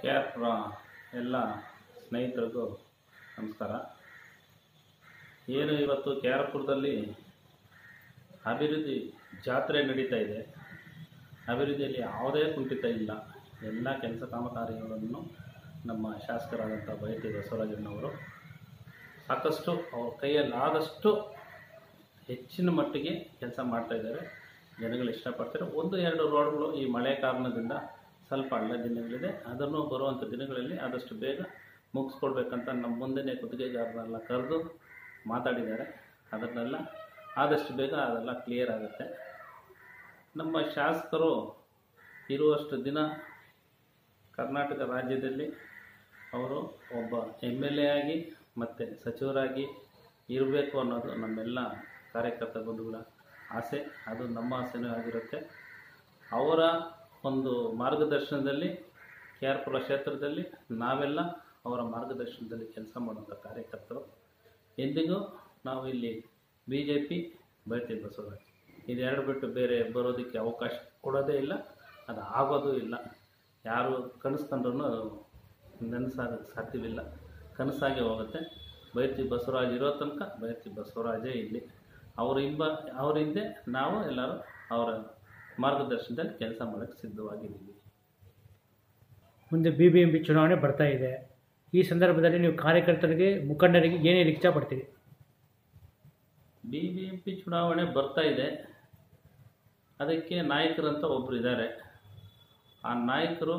K R ಪುರ ಎಲ್ಲ ಸ್ನೇಹಿತರಿಗೂ ನಮಸ್ಕಾರ. ಏನು ಇವತ್ತು ಕೆ ಆರ್ ಅಭಿವೃದ್ಧಿ ಜಾತ್ರೆ ನಡೀತಾ ಇದೆ. ಅಭಿವೃದ್ಧಿಯಲ್ಲಿ ಯಾವುದೇ ಕುಂಠಿತ ಇಲ್ಲ. ಎಲ್ಲ ಕೆಲಸ ಕಾಮಗಾರಿಗಳನ್ನು ನಮ್ಮ ಶಾಸಕರಾದಂಥ ಬೈಟಿ ಬಸವರಾಜಣ್ಣವರು ಸಾಕಷ್ಟು ಅವ್ರ ಕೈಯಲ್ಲಾದಷ್ಟು ಹೆಚ್ಚಿನ ಮಟ್ಟಿಗೆ ಕೆಲಸ ಮಾಡ್ತಾಯಿದ್ದಾರೆ ಜನಗಳು ಇಷ್ಟಪಡ್ತಾರೆ. ಒಂದು, ಎರಡು ರೋಡ್ಗಳು ಈ ಮಳೆ ಕಾರಣದಿಂದ ಸ್ವಲ್ಪ ಹಳ್ಳ ದಿನಗಳಿದೆ. ಅದನ್ನು ಬರುವಂಥ ದಿನಗಳಲ್ಲಿ ಆದಷ್ಟು ಬೇಗ ಮುಗಿಸ್ಕೊಡ್ಬೇಕಂತ ನಮ್ಮ ಮುಂದೆನೇ ಗುತ್ತಿಗೆಗಾರರೆಲ್ಲ ಕರೆದು ಮಾತಾಡಿದ್ದಾರೆ. ಅದನ್ನೆಲ್ಲ ಆದಷ್ಟು ಬೇಗ ಅದೆಲ್ಲ ಕ್ಲಿಯರ್ ಆಗುತ್ತೆ. ನಮ್ಮ ಶಾಸಕರು ಇರುವಷ್ಟು ದಿನ ಕರ್ನಾಟಕ ರಾಜ್ಯದಲ್ಲಿ ಅವರು ಒಬ್ಬ ಎಂ ಎಲ್ ಎ ಆಗಿ ಮತ್ತು ಸಚಿವರಾಗಿ ಇರಬೇಕು ಅನ್ನೋದು ನಮ್ಮೆಲ್ಲ ಕಾರ್ಯಕರ್ತ ಬಂಧುಗಳ ಆಸೆ. ಅದು ನಮ್ಮ ಆಸೆನೂ ಆಗಿರುತ್ತೆ. ಅವರ ಒಂದು ಮಾರ್ಗದರ್ಶನದಲ್ಲಿ, ಕೆ ಆರ್ ಪುರ ಕ್ಷೇತ್ರದಲ್ಲಿ ನಾವೆಲ್ಲ ಅವರ ಮಾರ್ಗದರ್ಶನದಲ್ಲಿ ಕೆಲಸ ಮಾಡುವಂಥ ಕಾರ್ಯಕರ್ತರು. ಎಂದಿಗೂ ನಾವು ಇಲ್ಲಿ B J P Byrathi Basavaraj. ಇದೆರಡು ಬಿಟ್ಟು ಬೇರೆ ಬರೋದಕ್ಕೆ ಅವಕಾಶ ಕೊಡೋದೇ ಇಲ್ಲ, ಅದು ಆಗೋದು ಇಲ್ಲ. ಯಾರು ಕನಸ್ಕೊಂಡ್ರೂ ಅದು ನೆನಸಾಗೋಕ್ಕೆ ಸಾಧ್ಯವಿಲ್ಲ. ಕನಸಾಗೆ ಹೋಗುತ್ತೆ. ಬೈತಿ ಬಸವರಾಜ್ ಇರೋ ತನಕ ಬೈತಿ ಬಸವರಾಜೇ ಇಲ್ಲಿ. ಅವ್ರ ಹಿಂಬ, ಅವ್ರ ನಾವು ಎಲ್ಲರೂ ಅವರ ಮಾರ್ಗದರ್ಶನದಲ್ಲಿ ಕೆಲಸ ಮಾಡೋಕ್ಕೆ ಸಿದ್ಧವಾಗಿದ್ದೀವಿ. ಮುಂದೆ ಬಿ ಬಿ ಎಂ ಬಿ ಚುನಾವಣೆ ಬರ್ತಾ ಇದೆ. ಈ ಸಂದರ್ಭದಲ್ಲಿ ನೀವು ಕಾರ್ಯಕರ್ತರಿಗೆ ಮುಖಂಡರಿಗೆ ಏನೇನು ಇಚ್ಛಾ ಪಡ್ತೀರಿ ಬಿ ಬಿ ಎಂ ಪಿ ಚುನಾವಣೆ ಬರ್ತಾ ಇದೆ. ಅದಕ್ಕೆ ನಾಯಕರಂತ ಒಬ್ಬರು ಇದ್ದಾರೆ. ಆ ನಾಯಕರು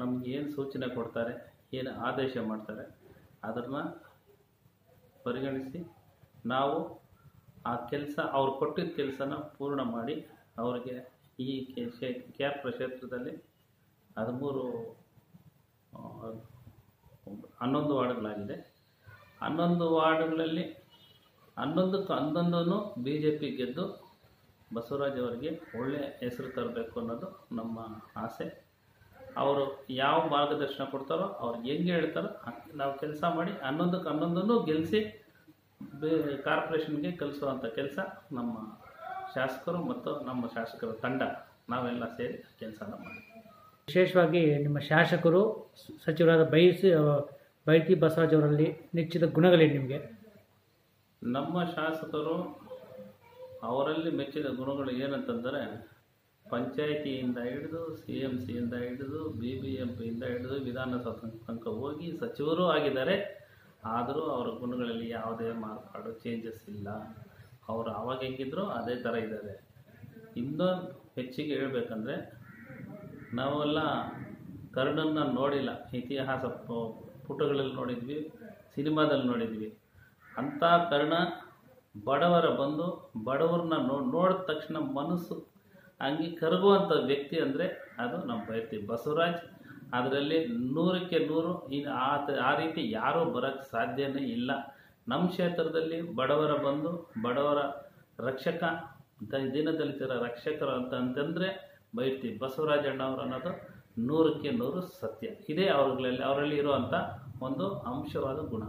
ನಮ್ಗೆ ಏನು ಸೂಚನೆ ಕೊಡ್ತಾರೆ ಏನು ಆದೇಶ ಮಾಡ್ತಾರೆ ಅದನ್ನು ಪರಿಗಣಿಸಿ ನಾವು ಆ ಕೆಲಸ ಅವ್ರು ಕೊಟ್ಟಿದ್ದ ಕೆಲಸನ ಪೂರ್ಣ ಮಾಡಿ ಅವರಿಗೆ ಈ ಕೆ ಕೆ ಆರ್ ಕ್ಷೇತ್ರದಲ್ಲಿ ಹದಿಮೂರು ಹನ್ನೊಂದು ವಾರ್ಡ್ಗಳಾಗಿದೆ. ಹನ್ನೊಂದು ವಾರ್ಡ್ಗಳಲ್ಲಿ ಹನ್ನೊಂದಕ್ಕೆ ಹನ್ನೊಂದನ್ನು ಬಿ ಜೆ ಪಿ ಗೆದ್ದು ಬಸವರಾಜ್ ಅವರಿಗೆ ಒಳ್ಳೆಯ ಹೆಸರು ತರಬೇಕು ಅನ್ನೋದು ನಮ್ಮ ಆಸೆ. ಅವರು ಯಾವ ಮಾರ್ಗದರ್ಶನ ಕೊಡ್ತಾರೋ ಅವ್ರು ಹೆಂಗೆ ಹೇಳ್ತಾರೋ ನಾವು ಕೆಲಸ ಮಾಡಿ ಹನ್ನೊಂದಕ್ಕೆ ಹನ್ನೊಂದನ್ನು ಗೆಲ್ಲಿಸಿ ಕಾರ್ಪೊರೇಷನ್ಗೆ ಕಲಿಸುವಂಥ ಕೆಲಸ ನಮ್ಮ ಶಾಸಕರು ಮತ್ತು ನಮ್ಮ ಶಾಸಕರ ತಂಡ ನಾವೆಲ್ಲ ಸೇರಿ ಕೆಲಸನ ಮಾಡಿದ್ವಿ. ವಿಶೇಷವಾಗಿ ನಿಮ್ಮ ಶಾಸಕರು ಸಚಿವರಾದ ಬೈಸಿ ಬೈತಿ ಬಸವರಾಜ್ ಅವರಲ್ಲಿ ನೆಚ್ಚಿದ ಗುಣಗಳೇನು ನಿಮಗೆ. ನಮ್ಮ ಶಾಸಕರು ಅವರಲ್ಲಿ ಮೆಚ್ಚಿದ ಗುಣಗಳು ಏನಂತಂದರೆ ಪಂಚಾಯಿತಿಯಿಂದ ಹಿಡಿದು ಸಿ ಎಂ ಸಿಯಿಂದ ಹಿಡಿದು ಬಿ ಬಿ ಎಂ ಪಿಯಿಂದ ಹಿಡಿದು ವಿಧಾನಸಭೆ ತನಕ ಹೋಗಿ ಸಚಿವರೂ ಆಗಿದ್ದಾರೆ. ಆದರೂ ಅವರ ಗುಣಗಳಲ್ಲಿ ಯಾವುದೇ ಮಾರ್ಪಾಡು ಚೇಂಜಸ್ ಇಲ್ಲ. ಅವರು ಆವಾಗ ಹೆಂಗಿದ್ರು ಅದೇ ಥರ ಇದ್ದಾರೆ ಇನ್ನೊಂದು ಹೆಚ್ಚಿಗೆ ಹೇಳಬೇಕಂದ್ರೆ, ನಾವೆಲ್ಲ ಕರ್ಣನ್ನ ನೋಡಿಲ್ಲ. ಇತಿಹಾಸ ಪುಟಗಳಲ್ಲಿ ನೋಡಿದ್ವಿ, ಸಿನಿಮಾದಲ್ಲಿ ನೋಡಿದ್ವಿ. ಅಂಥ ಕರ್ಣ ಬಡವರ ಬಂದು ಬಡವ್ರನ್ನ ನೋ, ನೋಡಿದ ತಕ್ಷಣ ಮನಸ್ಸು ಹಂಗೆ ಕರಗುವಂಥ ವ್ಯಕ್ತಿ ಅಂದರೆ ಅದು ನಮ್ಮ ಬೈತಿ ಬಸವರಾಜ್ ಅದರಲ್ಲಿ ನೂರಕ್ಕೆ ನೂರು ಇನ್ನು ಆ ರೀತಿ ಯಾರೂ ಬರೋಕ್ಕೆ ಸಾಧ್ಯವೇ ಇಲ್ಲ. ನಮ್ಮ ಕ್ಷೇತ್ರದಲ್ಲಿ ಬಡವರ ಬಂದು ಬಡವರ ರಕ್ಷಕ ದೀನದಲಿತರ ರಕ್ಷಕರು ಅಂತ ಅಂತಂದರೆ ಬಸವರಾಜಣ್ಣ ಬಸವರಾಜಣ್ಣವ್ರು ಅನ್ನೋದು ನೂರಕ್ಕೆ ನೂರು ಸತ್ಯ. ಇದೇ ಅವ್ರಲ್ಲಿ ಅವರಲ್ಲಿ ಇರುವಂಥ ಒಂದು ಅಂಶವಾದ ಗುಣ.